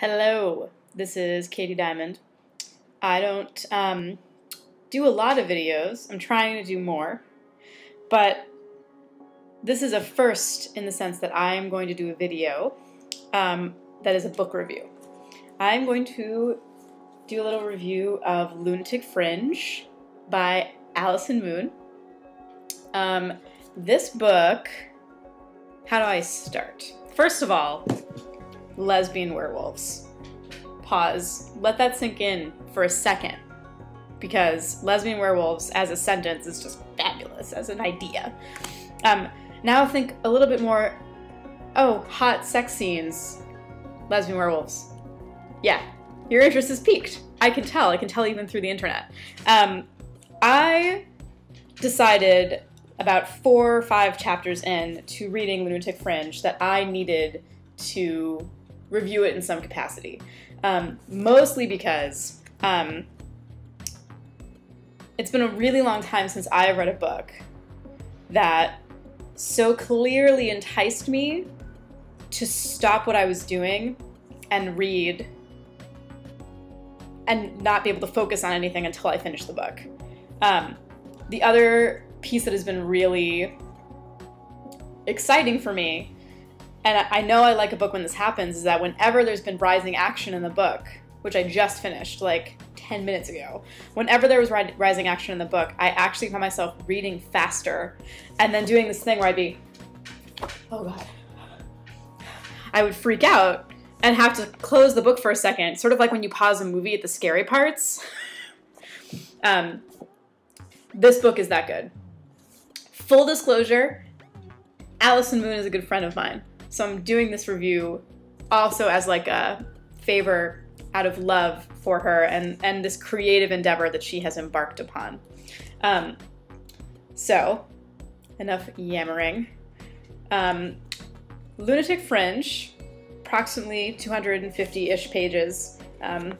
Hello, this is Katie Diamond. I don't um, do a lot of videos. I'm trying to do more, but this is a first in the sense that I'm going to do a video um, that is a book review. I'm going to do a little review of Lunatic Fringe by Allison Moon. Um, this book, how do I start? First of all, lesbian werewolves. Pause. Let that sink in for a second. Because lesbian werewolves as a sentence is just fabulous as an idea. Um, now think a little bit more oh, hot sex scenes, lesbian werewolves. Yeah, your interest is piqued. I can tell. I can tell even through the internet. Um, I decided about four or five chapters in to reading Lunatic Fringe that I needed to review it in some capacity. Um, mostly because um, it's been a really long time since I read a book that so clearly enticed me to stop what I was doing and read and not be able to focus on anything until I finish the book. Um, the other piece that has been really exciting for me and I know I like a book when this happens, is that whenever there's been rising action in the book, which I just finished like 10 minutes ago, whenever there was rising action in the book, I actually found myself reading faster and then doing this thing where I'd be, oh God. I would freak out and have to close the book for a second, sort of like when you pause a movie at the scary parts. um, this book is that good. Full disclosure, Allison Moon is a good friend of mine. So I'm doing this review also as like a favor out of love for her and, and this creative endeavor that she has embarked upon. Um, so, enough yammering. Um, Lunatic Fringe, approximately 250 ish pages, um,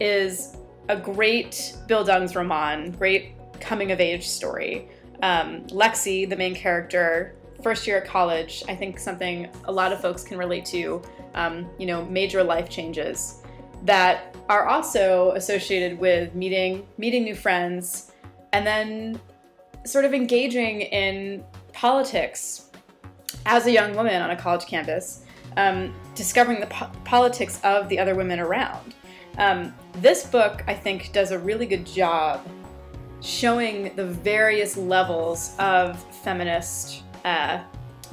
is a great Bildungsroman, great coming of age story. Um, Lexi, the main character, first year at college, I think something a lot of folks can relate to, um, you know, major life changes that are also associated with meeting meeting new friends and then sort of engaging in politics as a young woman on a college campus, um, discovering the po politics of the other women around. Um, this book, I think, does a really good job showing the various levels of feminist uh,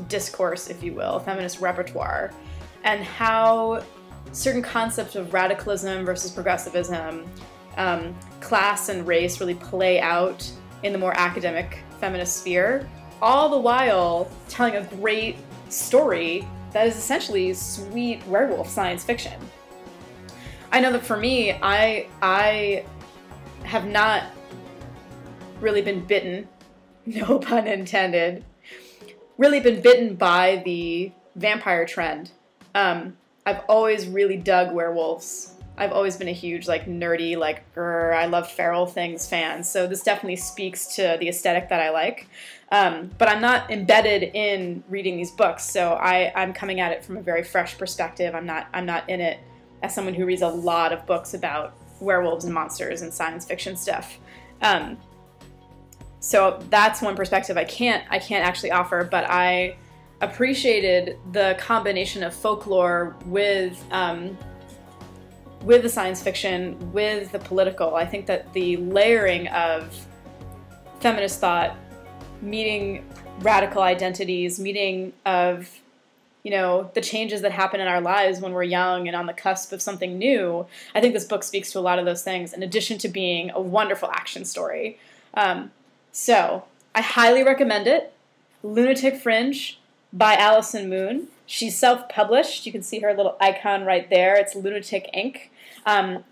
discourse, if you will, feminist repertoire, and how certain concepts of radicalism versus progressivism, um, class and race really play out in the more academic feminist sphere, all the while telling a great story that is essentially sweet werewolf science fiction. I know that for me, I I have not really been bitten, no pun intended, really been bitten by the vampire trend. Um, I've always really dug werewolves. I've always been a huge, like, nerdy, like, I love feral things fan. So this definitely speaks to the aesthetic that I like. Um, but I'm not embedded in reading these books, so I, I'm coming at it from a very fresh perspective. I'm not, I'm not in it as someone who reads a lot of books about werewolves and monsters and science fiction stuff. Um, so that's one perspective I can't I can't actually offer, but I appreciated the combination of folklore with um, with the science fiction, with the political. I think that the layering of feminist thought, meeting radical identities, meeting of you know the changes that happen in our lives when we're young and on the cusp of something new. I think this book speaks to a lot of those things. In addition to being a wonderful action story. Um, so, I highly recommend it. Lunatic Fringe by Allison Moon. She's self published. You can see her little icon right there. It's Lunatic Inc. Um,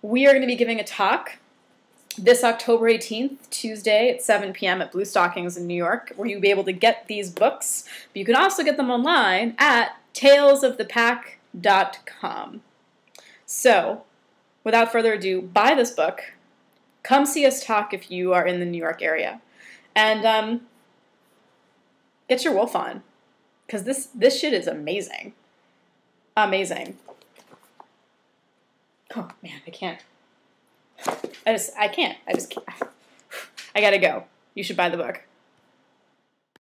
we are going to be giving a talk this October 18th, Tuesday at 7 p.m. at Blue Stockings in New York, where you'll be able to get these books. But you can also get them online at talesofthepack.com. So, without further ado, buy this book come see us talk if you are in the New York area, and um, get your wolf on, because this this shit is amazing, amazing. Oh man, I can't. I just I can't. I just can't. I gotta go. You should buy the book.